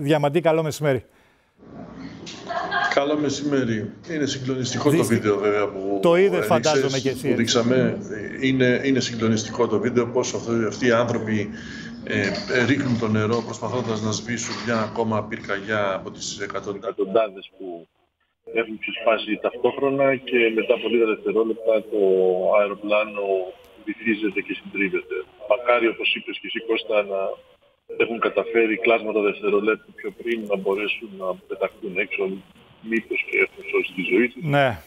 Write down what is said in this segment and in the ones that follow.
Διαμαντή, καλό μεσημέρι. Καλό μεσημέρι. Είναι συγκλονιστικό το βίντεο βέβαια που Το είδε φαντάζομαι και εσύ. Που δείξαμε. Είναι, είναι συγκλονιστικό το βίντεο πώς αυτοί οι άνθρωποι ε, ρίχνουν το νερό προσπαθώντας να σβήσουν μια ακόμα πυρκαγιά από τις εκατοντάδες που έχουν ξεσπάσει ταυτόχρονα και μετά από λίγα δευτερόλεπτα το αεροπλάνο βυθίζεται και συντρίβεται. Μακάρι όπως είπες και εσύ Κώστα να έχουν καταφέρει κλάσματα δευτερολέπτου πιο πριν να μπορέσουν να πεταχτούν έξω μήπως και έχουν σώσει τη ζωή τους. Ναι.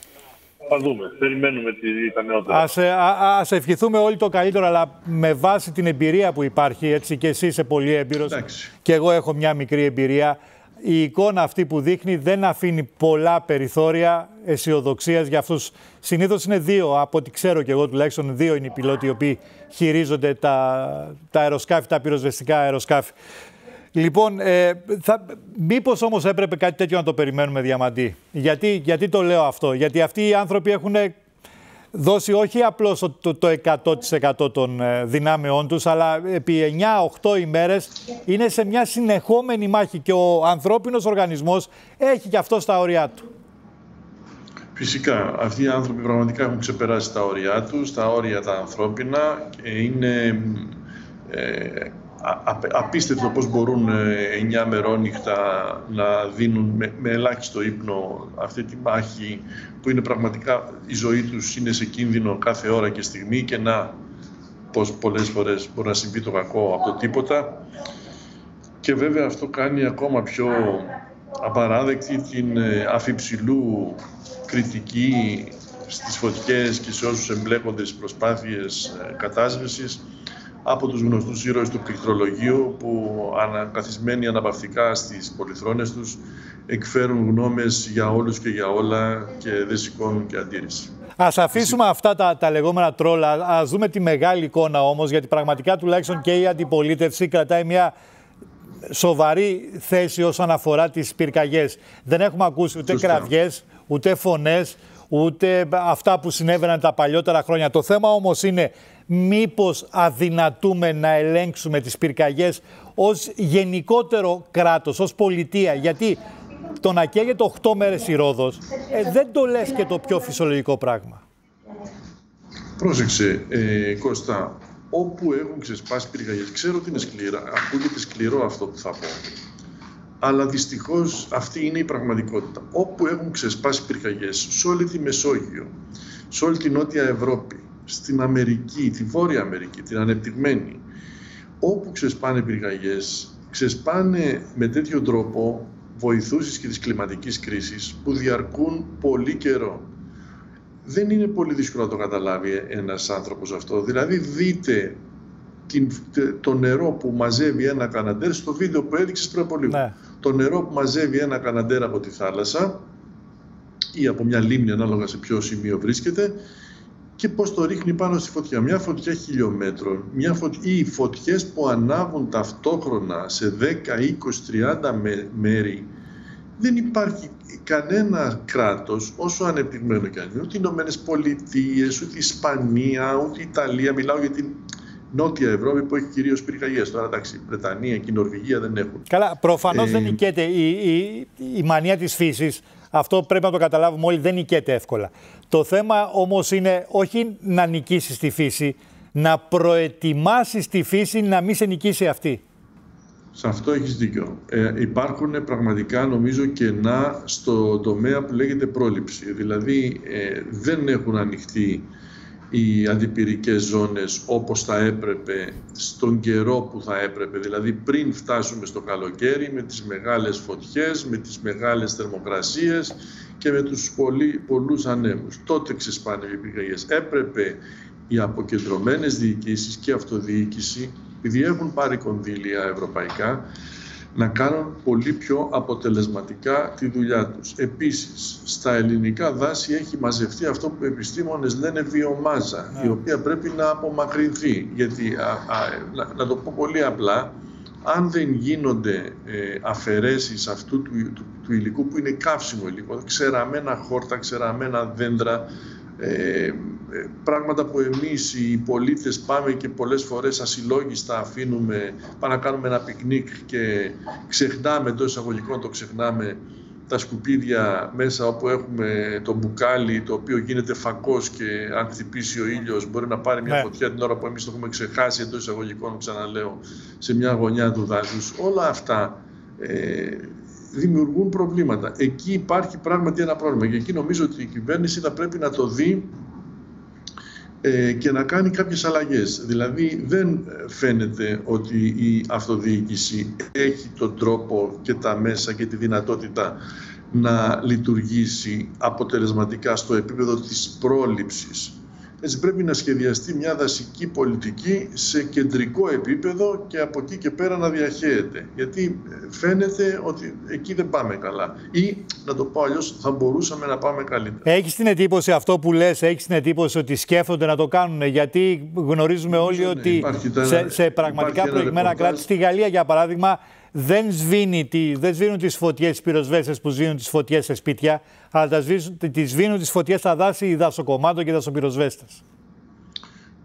Θα δούμε. Περιμένουμε τι, τα νεότερα. Ας, ε, α, ας ευχηθούμε όλοι το καλύτερο, αλλά με βάση την εμπειρία που υπάρχει, έτσι και εσύ είσαι πολύ έμπειρος και εγώ έχω μια μικρή εμπειρία, η εικόνα αυτή που δείχνει δεν αφήνει πολλά περιθώρια αισιοδοξίας για αυτούς. Συνήθως είναι δύο, από ό,τι ξέρω και εγώ τουλάχιστον, δύο είναι οι πιλότοι οι οποίοι χειρίζονται τα, τα αεροσκάφη, τα πυροσβεστικά αεροσκάφη. Λοιπόν, ε, θα, μήπως όμως έπρεπε κάτι τέτοιο να το περιμένουμε διαμαντή; Γιατί, γιατί το λέω αυτό; Γιατί αυτοί οι άνθρωποι έχουν δώσει όχι απλώς το, το 100% των ε, δυνάμεών τους, αλλά επί 9-8 ημέρες είναι σε μια συνεχόμενη μάχη και ο ανθρώπινος οργανισμός έχει και αυτό στα όρια του. Φυσικά, αυτοί οι άνθρωποι πραγματικά έχουν ξεπεράσει τα όρια τους, τα όρια τα ανθρώπινα και είναι ε, απίστευτο πώς μπορούν 9 ε, μερόνυχτα να δίνουν με, με ελάχιστο ύπνο αυτή τη μάχη που είναι πραγματικά η ζωή τους είναι σε κίνδυνο κάθε ώρα και στιγμή και να πως πολλές φορές μπορεί να συμβεί το κακό από το τίποτα. Και βέβαια αυτό κάνει ακόμα πιο απαράδεκτη την ε, αφιψηλού κριτική στις φωτιές και σε όσους εμπλέκονται στις προσπάθειες ε, κατάσβεσης από τους γνωστούς ήρωες του πληκτρολογίου που ανακαθισμένοι αναπαυτικά στις πολυθρόνες τους εκφέρουν γνώμες για όλους και για όλα και δεν σηκώνουν και αντίρρηση. Ας αφήσουμε αυτά τα, τα λεγόμενα τρόλα, ας δούμε τη μεγάλη εικόνα όμως, γιατί πραγματικά τουλάχιστον και η αντιπολίτευση κρατάει μια σοβαρή θέση όσον αφορά τις πυρκαγιές. Δεν έχουμε ακούσει ούτε Σωστά. κραυγές, ούτε φωνές, ούτε αυτά που συνέβαιναν τα παλιότερα χρόνια. Το θέμα όμως είναι μήπως αδυνατούμε να ελέγξουμε τις πυρκαγιές ως γενικότερο κράτος, ως πολιτεία. Γιατί το να καίγεται 8 μέρες η Ρόδος ε, δεν το λες και το πιο φυσιολογικό πράγμα. Πρόσεξε, ε, Κώστα, όπου έχουν ξεσπάσει πυρκαγιές, ξέρω ότι είναι σκληρά, ακούγεται σκληρό αυτό που θα πω. Αλλά δυστυχώς αυτή είναι η πραγματικότητα. Όπου έχουν ξεσπάσει πυρκαγιές, σε όλη τη Μεσόγειο, σε όλη τη Νότια Ευρώπη, στην Αμερική, τη Βόρεια Αμερική, την ανεπτυγμένη, όπου ξεσπάνε πυρκαγιές, ξεσπάνε με τέτοιο τρόπο βοηθούσεις και της κλιματικής κρίσης που διαρκούν πολύ καιρό. Δεν είναι πολύ δύσκολο να το καταλάβει ένας άνθρωπος αυτό. Δηλαδή δείτε το νερό που μαζεύει ένα καναντέρ στο βίντεο που έδειξες πριν από λίγο. Ναι. Το νερό που μαζεύει ένα καναντέρ από τη θάλασσα ή από μια λίμνη ανάλογα σε ποιο σημείο βρίσκεται και πώς το ρίχνει πάνω στη φωτιά. Μια φωτιά χιλιόμετρων μια φωτ... ή φωτιές που ανάβουν ταυτόχρονα σε 10, 20, 30 μέρη. Δεν υπάρχει κανένα κράτος, όσο ανεπτυγμένο και αν είναι, ούτε οι Ηνωμένες Πολιτείες, ούτε η Ισπανία, ούτε η Ιταλία, μιλάω για την Νότια Ευρώπη που έχει κυρίως πυρκαγιές. Τώρα εντάξει, η Βρετανία και η Νορβηγία δεν έχουν. Καλά, προφανώς ε... δεν νικέται η, η, η μανία της φύσης αυτό πρέπει να το καταλάβουμε όλοι, δεν νικέται εύκολα. Το θέμα όμως είναι όχι να νικήσεις τη φύση, να προετοιμάσεις τη φύση να μην σε νικήσει αυτή. Σε αυτό έχεις δίκιο. Ε, υπάρχουν πραγματικά νομίζω κενά στο τομέα που λέγεται πρόληψη. Δηλαδή ε, δεν έχουν ανοιχτεί οι αντιπυρικές ζώνες όπως θα έπρεπε στον καιρό που θα έπρεπε, δηλαδή πριν φτάσουμε στο καλοκαίρι με τις μεγάλες φωτιές, με τις μεγάλες θερμοκρασίες και με τους πολύ, πολλούς ανέμους. Τότε ξεσπάνε οι πυρκαγιές. Έπρεπε οι αποκεντρωμένες διοικήσεις και αυτοδιοίκηση, επειδή έχουν πάρει κονδύλια ευρωπαϊκά, να κάνουν πολύ πιο αποτελεσματικά τη δουλειά τους. Επίσης, στα ελληνικά δάση έχει μαζευτεί αυτό που οι επιστήμονες λένε βιομάζα, ναι. η οποία πρέπει να απομακρυνθεί. Γιατί, να, το πω πολύ απλά, αν δεν γίνονται ε, αφαιρέσεις αυτού του, του, του, υλικού που είναι καύσιμο υλικό, ξεραμένα χόρτα, ξεραμένα δέντρα, ε, πράγματα που εμείς οι πολίτες πάμε και πολλές φορές ασυλλόγιστα αφήνουμε, πάμε να κάνουμε ένα πικνίκ και ξεχνάμε, εντός εισαγωγικών το ξεχνάμε, τα σκουπίδια μέσα όπου έχουμε το μπουκάλι το οποίο γίνεται φακός και αν χτυπήσει ο ήλιος μπορεί να πάρει μια ναι. φωτιά την ώρα που εμείς το έχουμε ξεχάσει εντός εισαγωγικών, ξαναλέω, σε μια γωνιά του δάσους. Όλα αυτά ε, δημιουργούν προβλήματα. Εκεί υπάρχει πράγματι ένα πρόβλημα και εκεί νομίζω ότι η κυβέρνηση θα πρέπει να το δει ε, και να κάνει κάποιες αλλαγές. Δηλαδή δεν φαίνεται ότι η αυτοδιοίκηση έχει τον τρόπο και τα μέσα και τη δυνατότητα να λειτουργήσει αποτελεσματικά στο επίπεδο της πρόληψης έτσι πρέπει να σχεδιαστεί μια δασική πολιτική σε κεντρικό επίπεδο και από εκεί και πέρα να διαχέεται. Γιατί ε, φαίνεται ότι εκεί δεν πάμε καλά. Ή, να το πω αλλιώς, θα μπορούσαμε να πάμε καλύτερα. Έχεις την εντύπωση αυτό που λες, έχεις την εντύπωση ότι σκέφτονται να το κάνουν. Γιατί γνωρίζουμε όλοι ναι, ότι σε, σε πραγματικά προηγμένα κράτη, στη Γαλλία για παράδειγμα, δεν, σβήνει, δεν σβήνουν τις φωτιές, τις πυροσβέστες που σβήνουν τις φωτιές σε σπίτια, αλλά τις σβήνουν τις φωτιές στα δάση οι δασοκομάτων και οι δασοπυροσβέστες.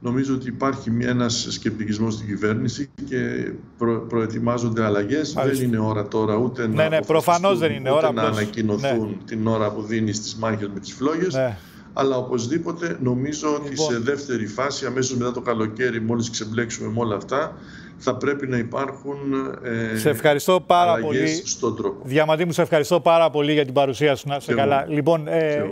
Νομίζω ότι υπάρχει ένας σκεπτικισμός στην κυβέρνηση και προ, προετοιμάζονται αλλαγές. Δεν είναι ώρα τώρα ούτε ναι, να, ναι, προφανώς δεν είναι ώρα, να ανακοινωθούν ναι. την ώρα που δίνεις στις μάχες με τις φλόγες. Ναι. Αλλά οπωσδήποτε νομίζω ότι λοιπόν. σε δεύτερη φάση, αμέσως μετά το καλοκαίρι, μόλις ξεμπλέξουμε με όλα αυτά, θα πρέπει να υπάρχουν ε, σε ευχαριστώ πάρα πολύ. στον τρόπο. Διαματή μου, σε ευχαριστώ πάρα πολύ για την παρουσία σου. Να είσαι καλά. Λοιπόν, ε,